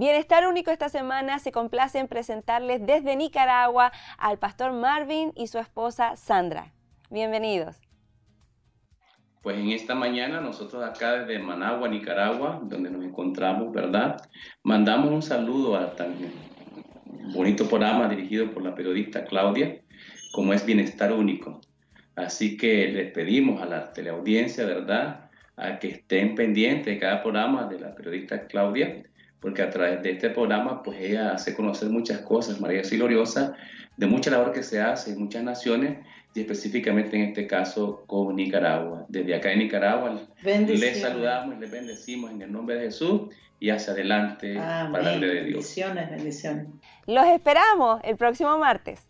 Bienestar Único esta semana se complace en presentarles desde Nicaragua al pastor Marvin y su esposa Sandra. Bienvenidos. Pues en esta mañana nosotros acá desde Managua, Nicaragua, donde nos encontramos, ¿verdad? Mandamos un saludo a tan bonito programa dirigido por la periodista Claudia, como es Bienestar Único. Así que les pedimos a la teleaudiencia, ¿verdad? A que estén pendientes de cada programa de la periodista Claudia, porque a través de este programa, pues ella hace conocer muchas cosas, María es gloriosa, de mucha labor que se hace en muchas naciones y específicamente en este caso con Nicaragua. Desde acá en Nicaragua les saludamos y les bendecimos en el nombre de Jesús y hacia adelante para la gloria de Dios. Bendiciones, bendiciones. Los esperamos el próximo martes.